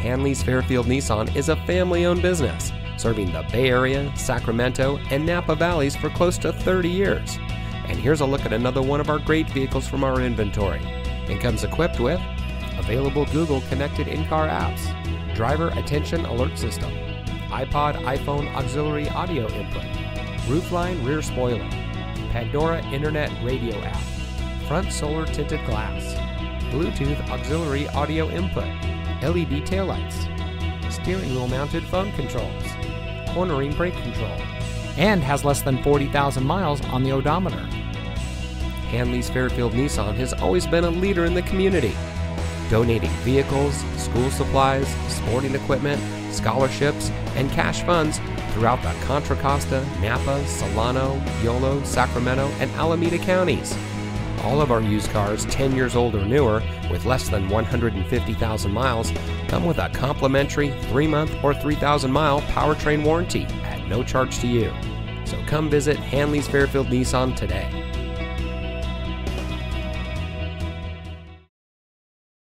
Hanlees Fairfield Nissan is a family owned business serving the Bay Area, Sacramento, and Napa Valleys for close to 30 years. And here's a look at another one of our great vehicles from our inventory. It comes equipped with available Google connected in car apps, driver attention alert system, iPod iPhone auxiliary audio input, roofline rear spoiler, Pandora Internet radio app, front solar tinted glass, Bluetooth auxiliary audio input, LED taillights, steering wheel mounted phone controls, cornering brake control, and has less than 40,000 miles on the odometer. Hanlees Fairfield Nissan has always been a leader in the community, donating vehicles, school supplies, sporting equipment, scholarships, and cash funds throughout the Contra Costa, Napa, Solano, Yolo, Sacramento, and Alameda counties. All of our used cars, 10 years old or newer, with less than 150,000 miles, come with a complimentary 3 month or 3,000 mile powertrain warranty at no charge to you. So come visit Hanlees Fairfield Nissan today.